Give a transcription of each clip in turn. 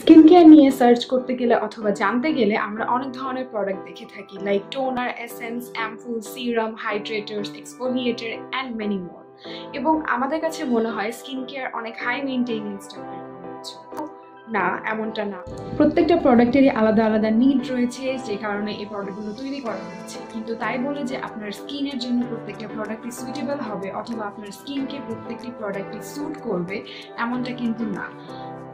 Skin care নিয়ে search করতে গেলে অথবা জানতে গেলে আমরা অনেক ধরনের প্রোডাক্ট দেখে থাকি like toner essence ampoule serum hydrators exfoliator and many more এবং আমাদের কাছে মনে হয় স্কিন কেয়ার অনেক হাই মেনটেনেন্স না, এমনটা না। প্রত্যেকটা প্রোডাক্টেরই আলাদা আলাদা নিড রয়েছে, যে কারণে এই প্রোডাক্টগুলো তৈরি করা হচ্ছে। কিন্তু তাই বলে যে আপনার স্কিনের জন্য প্রত্যেকটা প্রোডাক্টই সুইটেবল হবে, অথবা আপনার স্কিনকে প্রত্যেকটি প্রোডাক্টই স্যুট করবে, এমনটা কিন্তু না।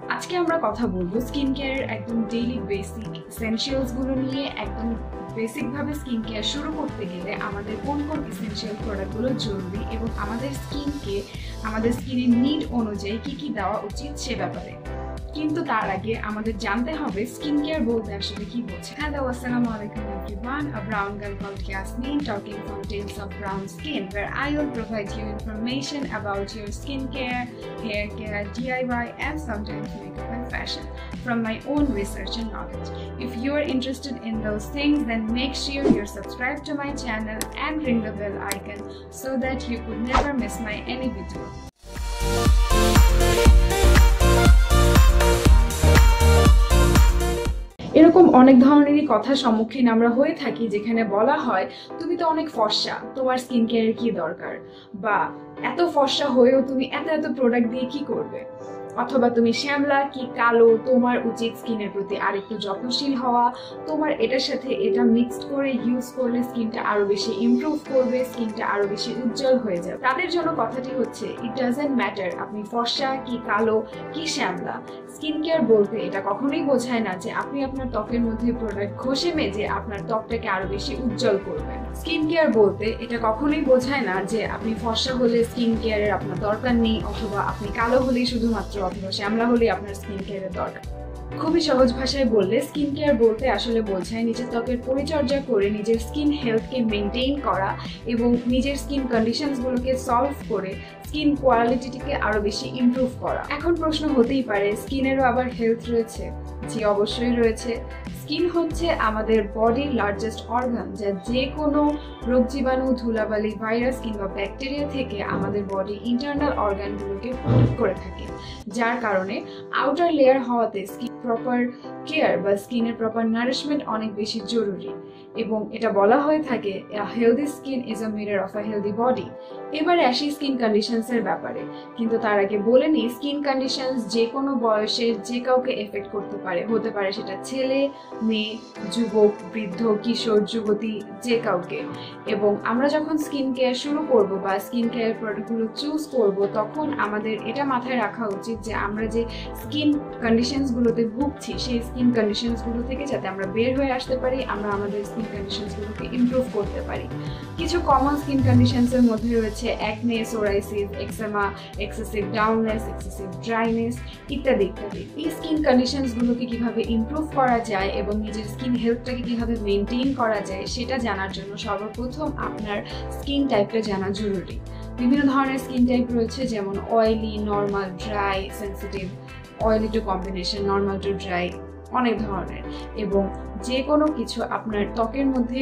আজকে আমরা কথা বলব স্কিন কেয়ারের একদম ডেইলি বেসিক এসেনশিয়ালসগুলো নিয়ে, একদম বেসিকভাবে স্কিন কেয়ার শুরু করতে গেলে আমাদের কোন কোন এসেনশিয়াল প্রোডাক্টগুলো জরুরি এবং আমাদের স্কিনকে আমাদের স্কিনের নিড অনুযায়ী কি কি দেওয়া উচিত সে ব্যাপারে। কিন্তু তার আগে আমাদের জানতে হবে স্কিন কেয়ার বলতে আসলে কি বোঝে হ্যালো আসসালামু আলাইকুম everyone a brown girl called Yasmin talking from Tales of Brown Skin where I will provide you information about your skincare, hair care, DIY and sometimes makeup and fashion from my own research and knowledge. If you are interested in those things then make sure you're subscribed to my channel and ring the bell icon so that you could never miss my any video. অনেক ধরনেরই কথা সম্মুখীন আমরা হয়ে থাকি, যেখানে বলা হয়, তুমি তো অনেক ফর্সা, তোমার স্কিন কেয়ারের কি দরকার? বা, এত ফর্সা হয়েও তুমি এত এত প্রোডাক্ট দিয়ে কি করবে? অথবা তুমি শ্যামলা কি কালো, তোমার উচিত স্কিনের প্রতি আর একটু যত্নশীল হওয়া, তোমার এটার সাথে এটা মিক্সড করে ইউজ করলে স্কিনটা আরও বেশি ইমপ্রুভ করবে, স্কিনটা আরও বেশি উজ্জ্বল হয়ে যাবে। তাদের জন্য কথাটি হচ্ছে ইট ডাজেন্ট ম্যাটার আপনি ফর্সা কি কালো, কি শ্যামলা। স্কিন কেয়ার বলতে এটা কখনোই বোঝায় না যে আপনি আপনার ত্বকের মধ্যে প্রোডাক্ট ঘষে মেজে আপনার ত্বকটাকে আরও বেশি উজ্জ্বল করবেন। স্কিন কেয়ার বলতে এটা কখনোই বোঝায় না যে আপনি ফর্সা হলে স্কিন কেয়ারের আপনার দরকার নেই, অথবা আপনি কালো হলেই শুধুমাত্র অথবা শ্যামলা হলেই আপনার স্কিন কেয়ারের দরকার। খুবই সহজ ভাষায় বললে স্কিন কেয়ার বলতে আসলে বোঝায় নিজের ত্বকের পরিচর্যা করে নিজের স্কিন হেলথকে মেনটেন করা এবং নিজের স্কিন কন্ডিশনসগুলোকে সলভ করে স্কিন কোয়ালিটিটিকে আরও বেশি ইমপ্রুভ করা। এখন প্রশ্ন হতেই পারে স্কিনেরও আবার হেলথ রয়েছে? জি, অবশ্যই রয়েছে। স্কিন হচ্ছে আমাদের বডির লার্জেস্ট অর্গান যা যে কোনো রোগ জীবাণু, ধুলাবালি ভাইরাস কিংবা ব্যাকটেরিয়া থেকে আমাদের বডি ইন্টারনাল অর্গানগুলোকে প্রোটেক্ট করে থাকে। যার কারণে আউটার লেয়ার হওয়াতে স্কিন প্রপার কেয়ার বা স্কিনের প্রপার নারিশমেন্ট অনেক বেশি জরুরি। এবং এটা বলা হয়ে থাকে healthy skin is a mirror of a healthy body এবারে আসি স্কিন কন্ডিশনসের ব্যাপারে। কিন্তু তার আগে বলে নিই স্কিন কন্ডিশনস যে কোনো বয়সে যে কাউকে এফেক্ট করতে পারে। হতে পারে সেটা ছেলে, মেয়ে, যুবক, বৃদ্ধ, কিশোর, যুবতী, যে কাউকে। এবং আমরা যখন স্কিন কেয়ার শুরু করব বা স্কিন কেয়ার প্রোডাক্টগুলো চুজ করব, তখন আমাদের এটা মাথায় রাখা উচিত যে আমরা যে স্কিন কন্ডিশনসগুলোতে ভুগছি, সেই স্কিন কন্ডিশনসগুলো থেকে যাতে আমরা বের হয়ে আসতে পারি, আমরা আমাদের স্কিন কন্ডিশনসগুলোকে ইমপ্রুভ করতে পারি। কিছু কমন স্কিন কন্ডিশনসের মধ্যে রয়েছে acne psoriasis eczema excessive dullness excessive dryness ইত্যাদি ইত্যাদি। এই স্কিন কন্ডিশনসগুলোকে কীভাবে ইমপ্রুভ করা যায় এবং নিজের স্কিন হেলথটাকে কীভাবে মেনটেন করা যায় সেটা জানার জন্য সর্বপ্রথম আপনার স্কিন টাইপটা জানা জরুরি। বিভিন্ন ধরনের স্কিন টাইপ রয়েছে যেমন oily normal dry sensitive oily to combination normal to dry অনেক ধরনের। এবং যে কোনো কিছু আপনার ত্বকের মধ্যে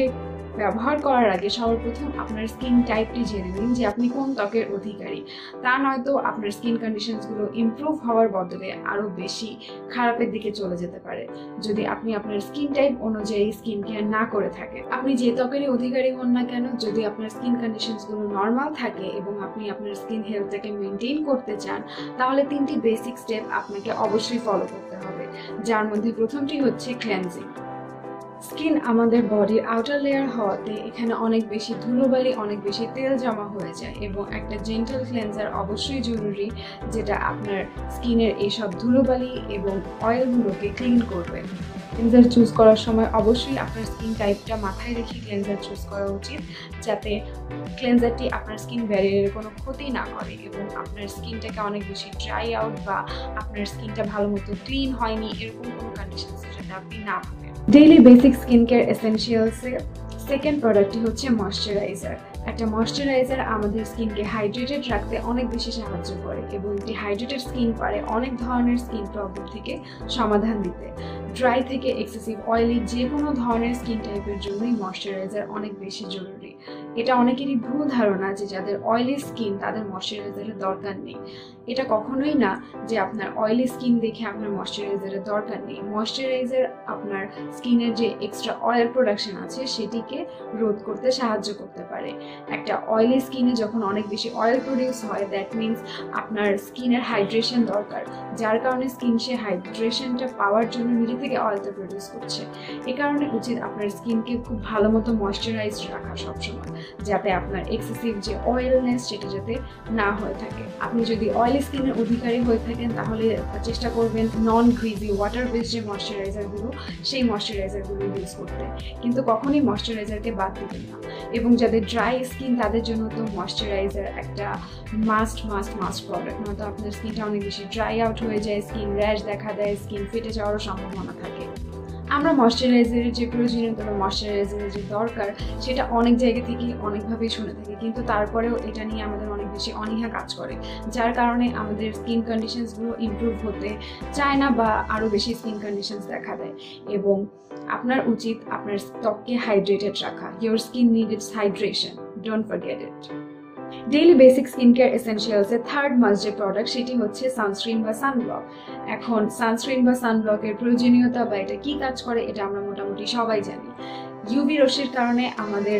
ব্যবহার করার আগে সর্বপ্রথম আপনার স্কিন টাইপটি জেনে নিন যে আপনি কোন ত্বকের অধিকারী। তা নয়তো আপনার স্কিন কন্ডিশনসগুলো ইমপ্রুভ হওয়ার বদলে আরও বেশি খারাপের দিকে চলে যেতে পারে। যদি আপনি আপনার স্কিন টাইপ অনুযায়ী স্কিন কেয়ার না করে থাকেন, আপনি যে ত্বকেরই অধিকারী হন না কেন, যদি আপনার স্কিন কন্ডিশনসগুলো নর্মাল থাকে এবং আপনি আপনার স্কিন হেলথটাকে মেনটেন করতে চান, তাহলে তিনটি বেসিক স্টেপ আপনাকে অবশ্যই ফলো করতে হবে। যার মধ্যে প্রথমটি হচ্ছে ক্লেন্সিং স্কিন আমাদের বডির আউটার লেয়ার হওয়াতে এখানে অনেক বেশি ধুলোবালি, অনেক বেশি তেল জমা হয়ে যায় এবং একটা জেন্টাল ক্লেন্সার অবশ্যই জরুরি যেটা আপনার স্কিনের এইসব ধুলোবালি এবং অয়েলগুলোকে ক্লিন করবে। ক্লেন্সার চুজ করার সময় অবশ্যই আপনার স্কিন টাইপটা মাথায় রেখে ক্লেন্সার চুজ করা উচিত, যাতে ক্লেন্সারটি আপনার স্কিন ব্যারিয়ারের কোনো ক্ষতি না করে এবং আপনার স্কিনটাকে অনেক বেশি ড্রাই আউট বা আপনার স্কিনটা ভালো মতো ক্লিন হয়নি, এরকম কোনো কন্ডিশন যাতে আপনি না ভাবেন। ডেইলি বেসিক স্কিন কেয়ার এসেন্সিয়ালসে সেকেন্ড প্রোডাক্টটি হচ্ছে ময়শ্চারাইজার একটা ময়শ্চারাইজার আমাদের স্কিনকে হাইড্রেটেড রাখতে অনেক বেশি সাহায্য করে এবং একটি হাইড্রেটেড স্কিন পারে অনেক ধরনের স্কিন প্রবলেম থেকে সমাধান দিতে। ড্রাই থেকে এক্সেসিভ অয়েলি যে কোনো ধরনের স্কিন টাইপের জন্যই ময়শ্চারাইজার অনেক বেশি জরুরি। এটা অনেকেরই ভুল ধারণা যে যাদের অয়েলি স্কিন তাদের ময়শ্চারাইজারের দরকার নেই। এটা কখনোই না যে আপনার অয়েলি স্কিন দেখে আপনার ময়শ্চারাইজারের দরকার নেই। ময়শ্চারাইজার আপনার স্কিনের যে এক্সট্রা অয়েল প্রোডাকশন আছে সেটিকে রোধ করতে সাহায্য করতে পারে। একটা অয়েলি স্কিনে যখন অনেক বেশি অয়েল প্রডিউস হয় দ্যাট মিনস আপনার স্কিনের হাইড্রেশন দরকার। যার কারণে স্কিন সে হাইড্রেশনটা পাওয়ার জন্য নিজে থেকে অয়েলটা প্রডিউস করছে। এ কারণে উচিত আপনার স্কিনকে খুব ভালো মতো ময়শ্চারাইজ রাখা সবসময়, যাতে আপনার এক্সেসিভ যে অয়েলনেস সেটা যাতে না হয়ে থাকে। আপনি যদি অয়েলি স্কিনের অধিকারী হয়ে থাকেন, তাহলে চেষ্টা করবেন নন গ্রিজি ওয়াটার বেস যে ময়শ্চারাইজারগুলো সেই ময়শ্চারাইজারগুলো ইউজ করতে। কিন্তু কখনোই ময়শ্চারাইজারকে বাদ দিবেন না। এবং যাদের ড্রাই স্কিন তাদের জন্য তো ময়শ্চারাইজার একটা মাস্ট মাস্ট মাস্ট প্রোডাক্ট নয়তো আপনার স্কিনটা অনেক বেশি ড্রাই আউট হয়ে যায় স্কিন র্যাশ দেখা দেয় স্কিন ফেটে যাওয়ারও সম্ভাবনা থাকে। আমরা ময়শ্চারাইজারের যে প্রয়োজনীয়তা বা ময়শ্চারাইজারের যে দরকার, সেটা অনেক জায়গা থেকে অনেকভাবেই শুনে থাকি। কিন্তু তারপরেও এটা নিয়ে আমাদের অনেক বেশি অনীহা কাজ করে। যার কারণে আমাদের স্কিন কন্ডিশনসগুলো ইমপ্রুভ হতে চায় না বা আরও বেশি স্কিন কন্ডিশনস দেখা দেয়। এবং আপনার উচিত আপনার ত্বককে হাইড্রেটেড রাখা। Your skin need its hydration don't forget it daily basic skin care এসেন্সিয়ালসের third মাস যে প্রোডাক্ট সেটি হচ্ছে সানস্ক্রিন বা সানব্লক এখন সানস্ক্রিন বা সানব্লকের প্রয়োজনীয়তা বা এটা কি কাজ করে, এটা আমরা মোটামুটি সবাই জানি। ইউভি রশ্মির কারণে আমাদের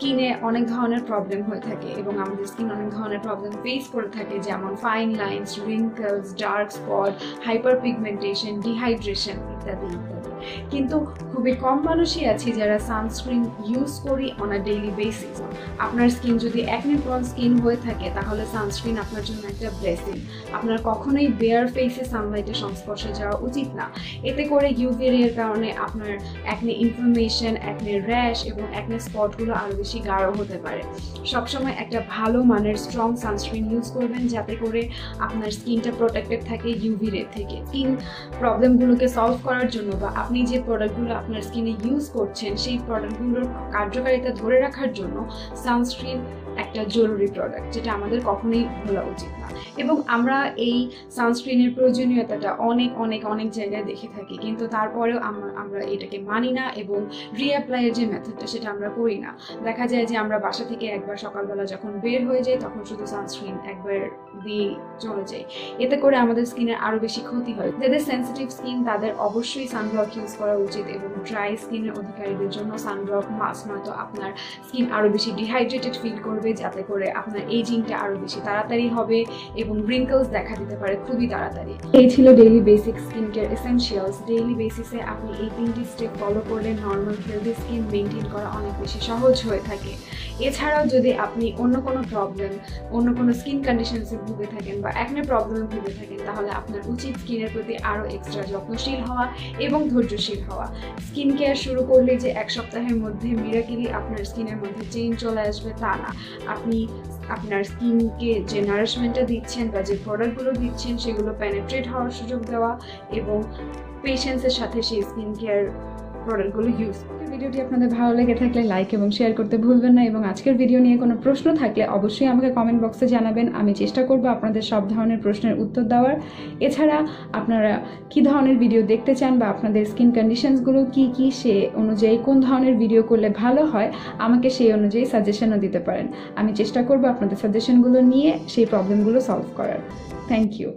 স্কিনে অনেক ধরনের প্রবলেম হয়ে থাকে এবং আমাদের স্কিন অনেক ধরনের প্রবলেম ফেস করে থাকে, যেমন fine lines wrinkles dark spot hyperpigmentation dehydration ইত্যাদি ইত্যাদি। কিন্তু খুবই কম মানুষই আছে যারা সানস্ক্রিন ইউজ করি অন আ ডেইলি বেসিস আপনার স্কিন যদি একনি প্রন স্কিন হয়ে থাকে, তাহলে সানস্ক্রিন আপনার জন্য একটা ব্লেসিং আপনার কখনোই বেয়ার ফেসে সানলাইটের সংস্পর্শে যাওয়া উচিত না। এতে করে ইউভি এর কারণে আপনার একনে ইনফ্লামেশন একনে র্যাশ এবং একনে স্পটগুলো আরও বেশি গাঢ় হতে পারে। সবসময় একটা ভালো মানের স্ট্রং সানস্ক্রিন ইউজ করবেন যাতে করে আপনার স্কিনটা প্রোটেক্টেড থাকে ইউভি রে থেকে। স্কিন প্রবলেমগুলোকে সলভ করার জন্য বা আপনি যে প্রোডাক্টগুলো আপনার স্কিনে ইউজ করছেন, সেই প্রোডাক্টগুলোর কার্যকারিতা ধরে রাখার জন্য সানস্ক্রিন একটা জরুরি প্রোডাক্ট যেটা আমাদের কখনোই ভোলা উচিত না। এবং আমরা এই সানস্ক্রিনের প্রয়োজনীয়তাটা অনেক অনেক অনেক জায়গায় দেখে থাকি, কিন্তু তারপরেও আমরা এটাকে মানি না এবং রিঅ্যাপ্লাইয়ের যে মেথডটা সেটা আমরা করি না। দেখা যায় যে আমরা বাসা থেকে একবার সকালবেলা যখন বের হয়ে যাই, তখন শুধু সানস্ক্রিন একবার দিয়ে চলে যাই। এতে করে আমাদের স্কিনের আরও বেশি ক্ষতি হয়। যাদের সেন্সিটিভ স্কিন তাদের অবশ্যই সানব্লক ইউজ করা উচিত এবং ড্রাই স্কিনের অধিকারীদের জন্য সানব্লক মাস্ক নয়তো আপনার স্কিন আরও বেশি ডিহাইড্রেটেড ফিল করবে যাতে করে আপনার এজিংটা আরও বেশি তাড়াতাড়ি হবে এবং রিঙ্কলস দেখা দিতে পারে খুবই তাড়াতাড়ি। এই ছিল daily basic skin care essentials daily বেসিসে আপনি এই তিনটি স্টেপ ফলো করলে নর্মাল হেলদি স্কিন মেনটেন করা অনেক বেশি সহজ হয়ে থাকে। এছাড়াও যদি আপনি অন্য কোনো প্রবলেম অন্য কোনো স্কিন কন্ডিশনসে ভুগে থাকেন বা একনে প্রবলেমে ভুগে থাকেন, তাহলে আপনার উচিত স্কিনের প্রতি আরও এক্সট্রা যত্নশীল হওয়া এবং ধৈর্যশীল হওয়া। স্কিন কেয়ার শুরু করলে যে এক সপ্তাহের মধ্যে মিরাকিলি আপনার স্কিনের মধ্যে চেঞ্জ চলে আসবে তা না। আপনি আপনার স্কিনকে যে নারিশমেন্টটা দিচ্ছেন বা যে প্রোডাক্টগুলো দিচ্ছেন, সেগুলো প্যানেট্রেট হওয়ার সুযোগ দেওয়া এবং পেশেন্সের সাথে সেই স্কিন কেয়ার প্রোডাক্টগুলো ইউজ ভিডিওটি আপনাদের ভালো লেগে থাকলে লাইক এবং শেয়ার করতে ভুলবেন না এবং আজকের ভিডিও নিয়ে কোনো প্রশ্ন থাকলে অবশ্যই আমাকে কমেন্ট বক্সে জানাবেন। আমি চেষ্টা করব আপনাদের সব ধরনের প্রশ্নের উত্তর দেওয়ার। এছাড়া আপনারা কি ধরনের ভিডিও দেখতে চান বা আপনাদের স্কিন কন্ডিশনসগুলো কি কি, সে অনুযায়ী কোন ধরনের ভিডিও করলে ভালো হয়, আমাকে সেই অনুযায়ী সাজেশনও দিতে পারেন। আমি চেষ্টা করব আপনাদের সাজেশনগুলো নিয়ে সেই প্রবলেমগুলো সলভ করার। Thank you